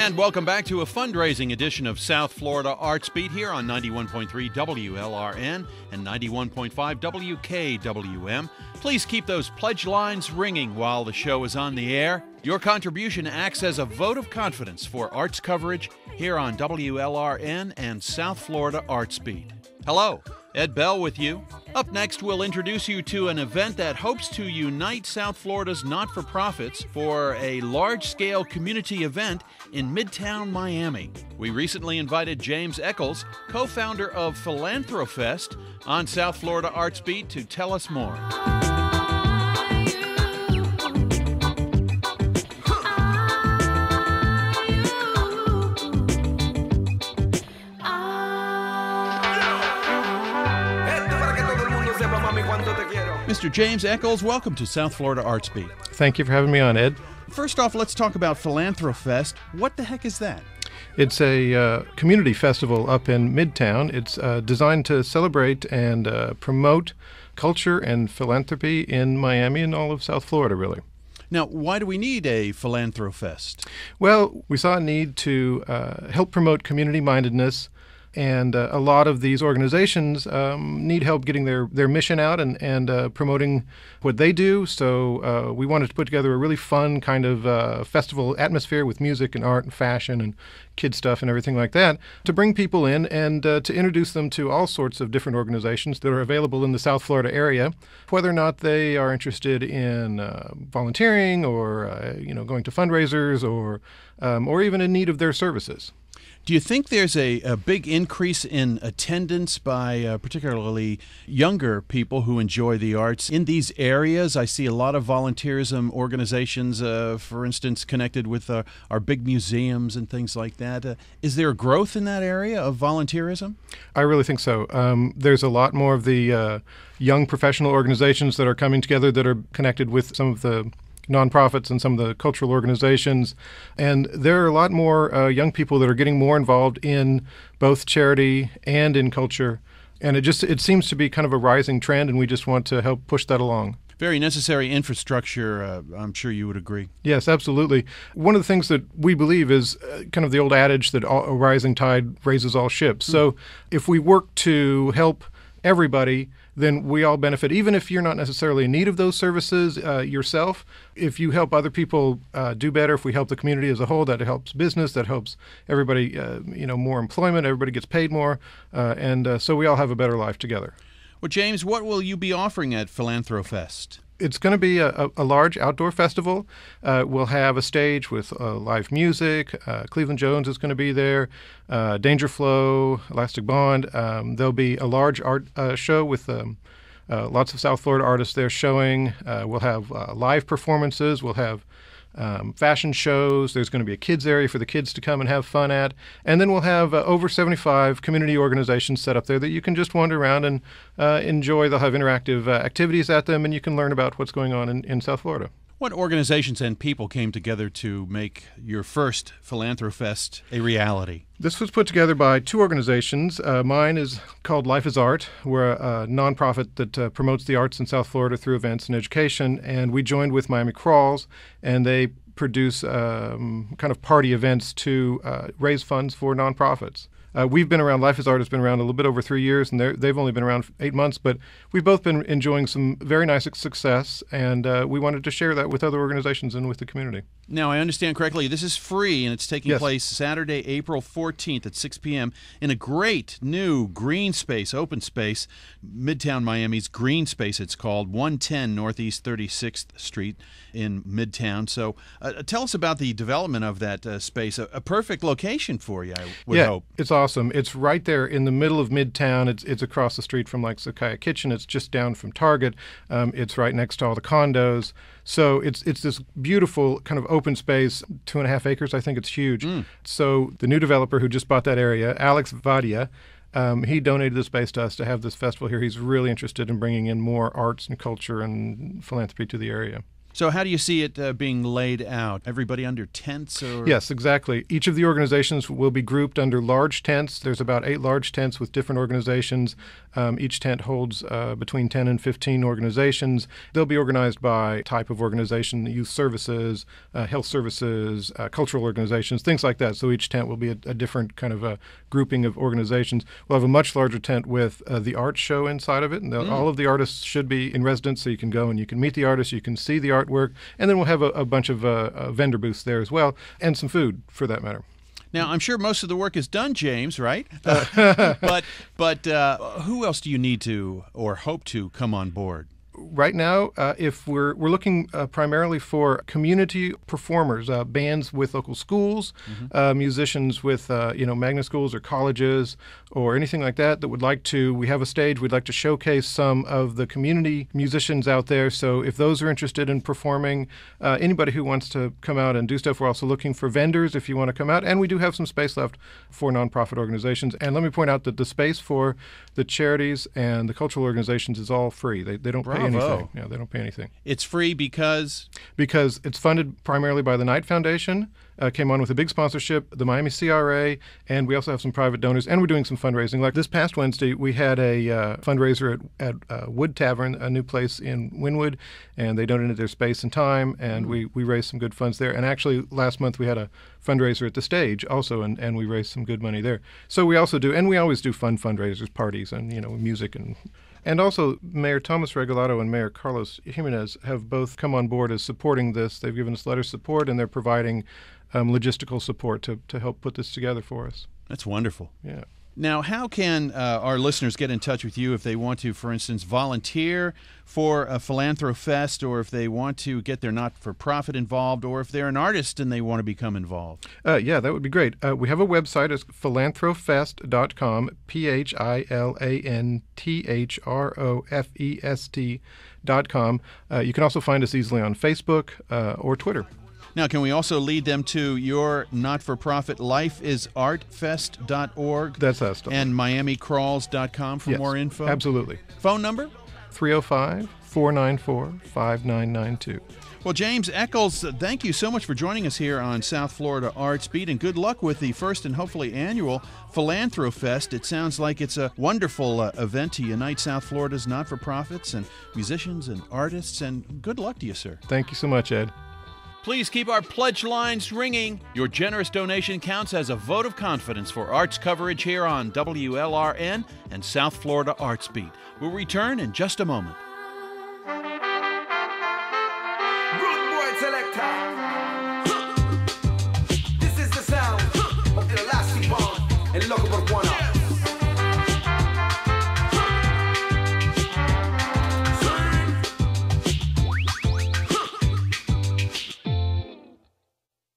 And welcome back to a fundraising edition of South Florida Arts Beat here on 91.3 WLRN and 91.5 WKWM. Please keep those pledge lines ringing while the show is on the air. Your contribution acts as a vote of confidence for arts coverage here on WLRN and South Florida Arts Beat. Hello, Ed Bell with you. Up next, we'll introduce you to an event that hopes to unite South Florida's not for profits for a large scale community event in Midtown Miami. We recently invited James Echols, co founder of Philanthrofest, on South Florida Arts Beat to tell us more. Mr. James Echols, welcome to South Florida Arts Beat. Thank you for having me on, Ed. First off, let's talk about Philanthrofest. What the heck is that? It's a uh, community festival up in Midtown. It's uh, designed to celebrate and uh, promote culture and philanthropy in Miami and all of South Florida, really. Now, why do we need a Philanthrofest? Well, we saw a need to uh, help promote community mindedness and uh, a lot of these organizations um, need help getting their, their mission out and, and uh, promoting what they do. So uh, we wanted to put together a really fun kind of uh, festival atmosphere with music and art and fashion and kid stuff and everything like that to bring people in and uh, to introduce them to all sorts of different organizations that are available in the South Florida area, whether or not they are interested in volunteering or you know going to fundraisers or um, or even in need of their services. Do you think there's a, a big increase in attendance by uh, particularly younger people who enjoy the arts in these areas? I see a lot of volunteerism organizations, uh, for instance, connected with uh, our big museums and things like that. Uh, is there a growth in that area of volunteerism? I really think so. Um, there's a lot more of the uh, young professional organizations that are coming together that are connected with some of the nonprofits and some of the cultural organizations. And there are a lot more uh, young people that are getting more involved in both charity and in culture. And it just it seems to be kind of a rising trend, and we just want to help push that along very necessary infrastructure. Uh, I'm sure you would agree. Yes, absolutely. One of the things that we believe is uh, kind of the old adage that all, a rising tide raises all ships. Mm. So if we work to help everybody, then we all benefit. Even if you're not necessarily in need of those services uh, yourself, if you help other people uh, do better, if we help the community as a whole, that helps business, that helps everybody, uh, you know, more employment, everybody gets paid more, uh, and uh, so we all have a better life together. Well, James, what will you be offering at Philanthrofest? It's going to be a, a, large outdoor festival. Uh, we'll have a stage with uh, live music. Uh, Cleveland Jones is going to be there. Uh, Danger Flow, Elastic Bond. Um, there'll be a large art uh, show with um, uh, lots of South Florida artists there showing. we'll have live performances. We'll have um, fashion shows. There's going to be a kids area for the kids to come and have fun at. And then we'll have uh, over 75 community organizations set up there that you can just wander around and uh, enjoy. They'll have interactive uh, activities at them, and you can learn about what's going on in, in South Florida. What organizations and people came together to make your first Philanthrofest a reality? This was put together by two organizations. Uh, mine is called Life is Art. We're a, a nonprofit that uh, promotes the arts in South Florida through events and education. And we joined with Miami Crawls, and they produce um, kind of party events to uh, raise funds for nonprofits. Uh, we've been around. Life is Art has been around a little bit over three years, and they've only been around eight months. But we've both been enjoying some very nice success, and uh, we wanted to share that with other organizations and with the community. Now, I understand correctly. This is free, and it's taking yes. place Saturday, April 14th at 6 p.m. in a great new green space, open space, Midtown Miami's Green Space. It's called 110 Northeast 36th Street in Midtown. So, uh, tell us about the development of that uh, space. A, a, perfect location for you, I would yeah, hope. It's awesome. It's right there in the middle of Midtown. It's it's across the street from like Sakaya Kitchen. It's just down from Target. Um, it's right next to all the condos. So it's it's this beautiful kind of open space, two and a half acres. I think it's huge. Mm. So the new developer who just bought that area, Alex Vadia. Um, he donated the space to us to have this festival here. He's really interested in bringing in more arts and culture and philanthropy to the area. So, how do you see it uh, being laid out? Everybody under tents? Or? Yes, exactly. Each of the organizations will be grouped under large tents. There's about eight large tents with different organizations. Um, each tent holds uh, between 10 and 15 organizations. They'll be organized by type of organization youth services, uh, health services, uh, cultural organizations, things like that. So, each tent will be a, a different kind of a grouping of organizations. We'll have a much larger tent with uh, the art show inside of it. And mm. all of the artists should be in residence, so you can go and you can meet the artists, you can see the artwork, and then we'll have a, a bunch of uh, uh, vendor booths there as well, and some food for that matter. Now, I'm sure most of the work is done, James, right? Uh, but but uh, who else do you need to or hope to come on board? Right now, uh, if we're we're looking uh, primarily for community performers, uh, bands with local schools, mm-hmm. Uh, musicians with uh, you know magnet schools or colleges or anything like that that would like to. We have a stage. We'd like to showcase some of the community musicians out there. So if those are interested in performing, uh, anybody who wants to come out and do stuff, we're also looking for vendors if you want to come out, and we do have some space left for nonprofit organizations. And let me point out that the space for the charities and the cultural organizations is all free. They they don't Bravo. pay anything. Yeah, they don't pay anything. It's free because because it's funded primarily by the Knight Foundation. Uh, came on with a big sponsorship, the Miami CRA, and we also have some private donors, and we're doing some fundraising. Like this past Wednesday, we had a uh, fundraiser at, at uh, Wood Tavern, a new place in Wynwood, and they donated their space and time, and we, we raised some good funds there. And actually, last month we had a fundraiser at the stage also, and, and we raised some good money there. So we also do, and we always do fun fundraisers, parties, and you know, music and and also, Mayor Thomas Regalado and Mayor Carlos Gimenez have both come on board as supporting this. They've given us letter support, and they're providing um, logistical support to, to help put this together for us. That's wonderful. Yeah. Now, how can uh, our listeners get in touch with you if they want to, for instance, volunteer for a PhilanthroFest, or if they want to get their not-for-profit involved, or if they're an artist and they want to become involved? Uh, yeah, that would be great. Uh, we have a website. It's philanthrofest.com, P-H-I-L-A-N-T-H-R-O-F-E-S-T.com. Uh, you can also find us easily on Facebook uh, or Twitter. Now, can we also lead them to your not for profit lifeisartfest.org? That's us. And miamicrawls.com for yes, more info? Absolutely. Phone number? 305 494 5992. Well, James Echols, thank you so much for joining us here on South Florida Arts Beat, and good luck with the first and hopefully annual PhilanthroFest. It sounds like it's a wonderful uh, event to unite South Florida's not for profits and musicians and artists, and good luck to you, sir. Thank you so much, Ed. Please keep our pledge lines ringing. Your generous donation counts as a vote of confidence for arts coverage here on WLRN and South Florida Arts Beat. We'll return in just a moment.